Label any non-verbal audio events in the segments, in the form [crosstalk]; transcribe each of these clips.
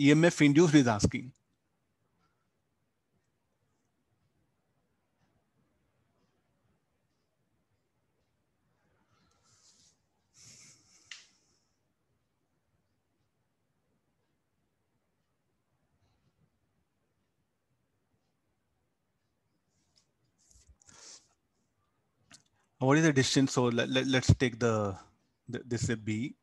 EMF induced is asking. what is the distance? So let, let, us take the, the, this is B.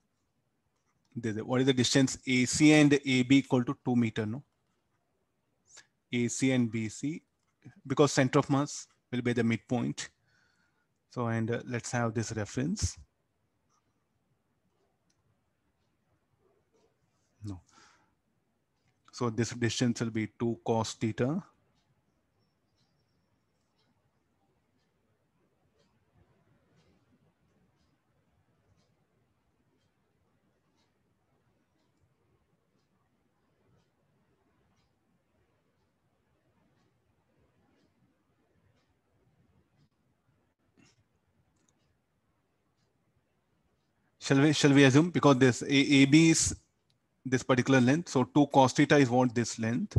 What is the distance AC and AB equal to two meter, no? AC and BC, because center of mass will be the midpoint. So, and uh, let's have this reference. No. So this distance will be two cos theta Shall we, shall we assume because this AB is this particular length. So 2 cos theta is what this length.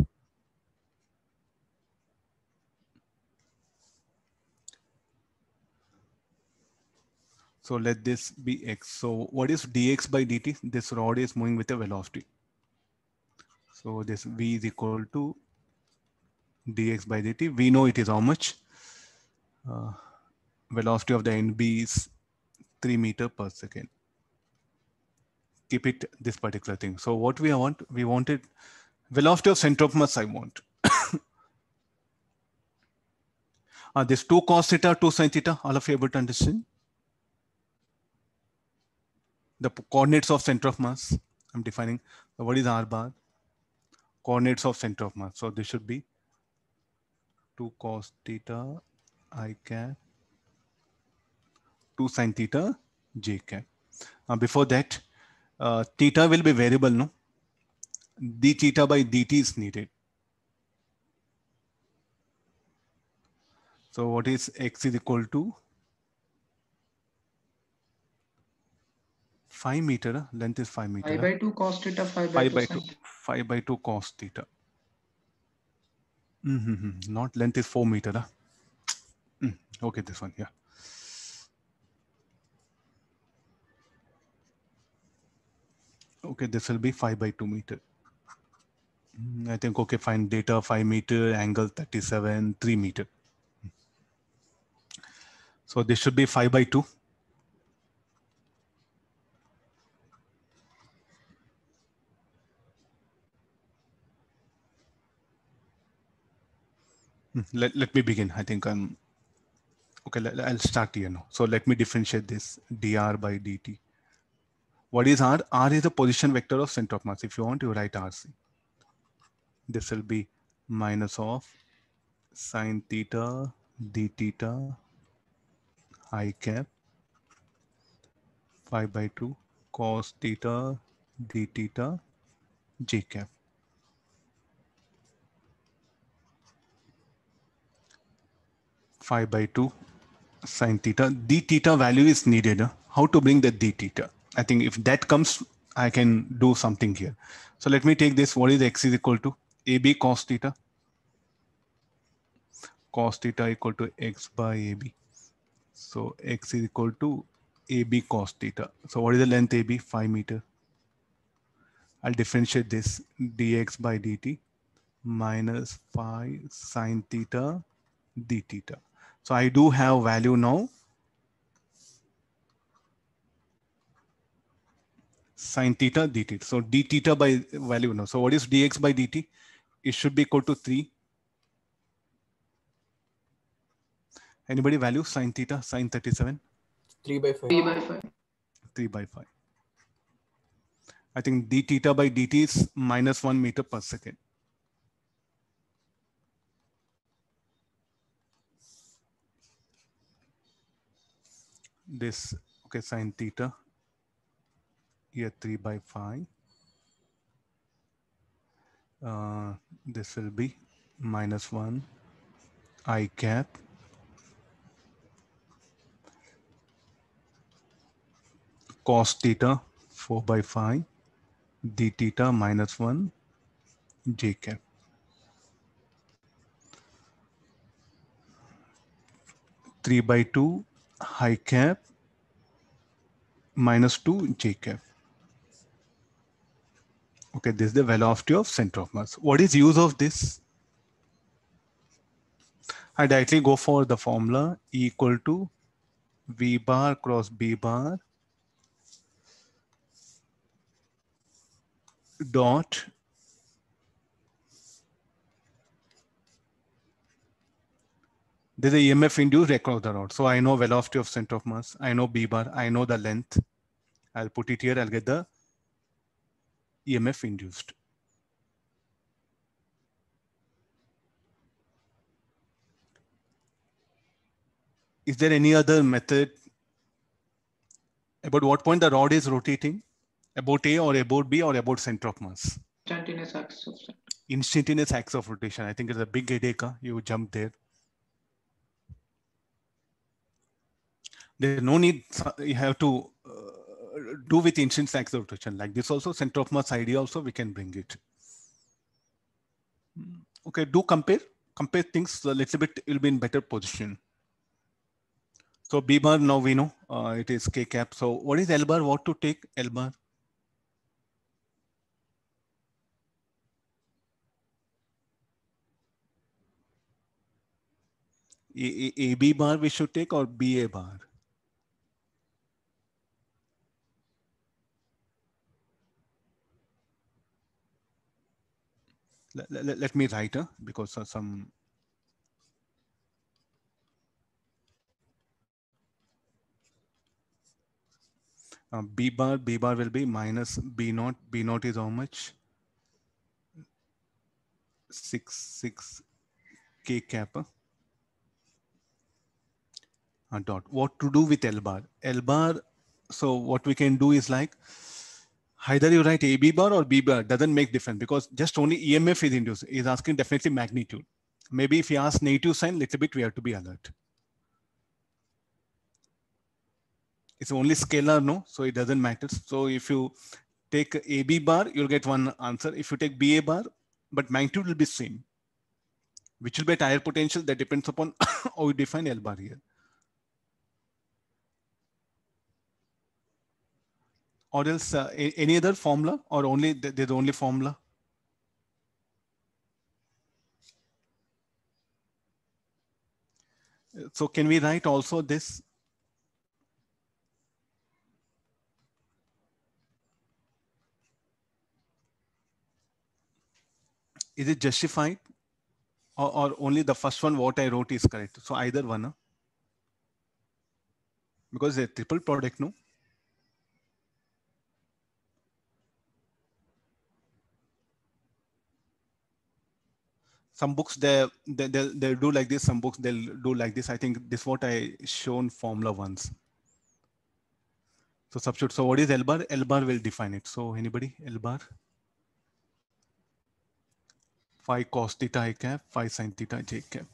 So let this be x. So what is dx by dt? This rod is moving with a velocity. So this v is equal to dx by dt. We know it is how much? Uh, velocity of the NB is 3 meter per second keep it this particular thing. So what we want, we wanted velocity of center of mass I want. [coughs] uh, this 2 cos theta, 2 sin theta, all of you able to understand? The coordinates of center of mass, I'm defining. What is R bar? Coordinates of center of mass. So this should be 2 cos theta i cap 2 sin theta j cap. Uh, before that, uh, theta will be variable, no? d theta by dt is needed. So what is x is equal to 5 meter, length is 5 meter. 5 by 2 cos theta, 5 by, 5 by 2. 5 by 2 cos theta. Mm -hmm. Not length is 4 meter. Huh? Mm. Okay, this one, yeah. Okay, this will be 5 by 2 meter. I think, okay, fine, data 5 meter, angle 37, 3 meter. So this should be 5 by 2. Hmm, let, let me begin. I think I'm, okay, let, I'll start here now. So let me differentiate this dr by dt. What is R? R is the position vector of center of mass. If you want, you write RC. This will be minus of sine theta d theta i cap 5 by 2 cos theta d theta j cap. Five by two sine theta. D theta value is needed. How to bring the d theta? I think if that comes, I can do something here. So let me take this. What is x is equal to? AB cos theta. Cos theta equal to x by AB. So x is equal to AB cos theta. So what is the length AB? 5 meter. I'll differentiate this dx by dt minus 5 sine theta d theta. So I do have value now sine theta d theta. So d theta by value now. So what is dx by dt? It should be equal to 3. Anybody value sine theta, sine 37? 3 by 5. 3 by 5. 3 by 5. I think d theta by dt is minus 1 meter per second. This, okay, sine theta here 3 by 5. Uh, this will be minus 1 i cap cos theta 4 by 5 d theta minus 1 j cap. Three by two high cap minus two j cap. Okay, this is the velocity of center of mass. What is use of this? I directly go for the formula E equal to V bar cross B bar dot there's a EMF induced across the rod. So I know velocity of center of mass. I know B bar. I know the length. I'll put it here. I'll get the EMF induced. Is there any other method about what point the rod is rotating? About A or about B or about center of mass? Instantaneous axis of center. Instantaneous axis of rotation. I think it's a big headache. Huh? You jump there. There's no need. You have to do with instance rotation like this also center of mass idea also we can bring it. Okay, do compare compare things a little bit. You'll be in better position. So B bar now we know uh, it is K cap. So what is L bar? What to take L bar? A, A, A B bar we should take or B A bar? Let, let, me write uh, because some uh, B bar, B bar will be minus B naught. B naught is how much? Six, six K cap. Uh, dot. What to do with L bar? L bar, so what we can do is like, either you write AB bar or B bar, doesn't make difference because just only EMF is induced. Is asking definitely magnitude. Maybe if you ask negative sign, little bit we have to be alert. it's only scalar, no? So it doesn't matter. So if you take AB bar, you'll get one answer. If you take BA bar, but magnitude will be same. Which will be at higher potential that depends upon [coughs] how you define L bar here. Or else uh, any other formula or only there's the only formula? So can we write also this is it justified or, or, only the first one what I wrote is correct? So either one, huh? because a triple product, no? Some books they they they'll, they'll do like this. Some books they'll do like this. I think this what I shown formula once. So substitute. So what is L bar? L bar will define it. So anybody L bar? phi cos theta i cap, phi sin theta j cap.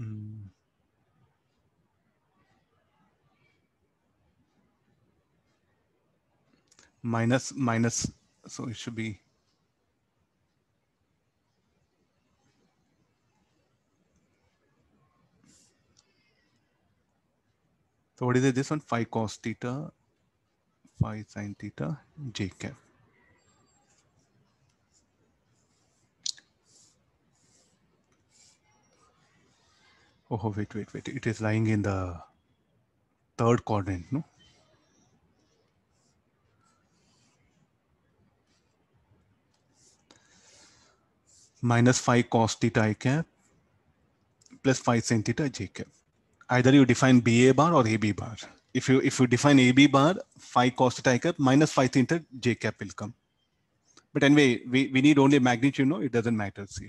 Mm. Minus, minus, so it should be So what is it? This one phi cos theta phi sine theta j cap. Oh, wait, wait, wait. It is lying in the third quadrant, no? Minus phi cos theta i cap plus phi sin theta j cap. Either you define BA bar or AB bar if you if you define AB bar, phi cos theta i cap minus phi theta j cap will come. But anyway, we, we need only magnitude, know, it doesn't matter here.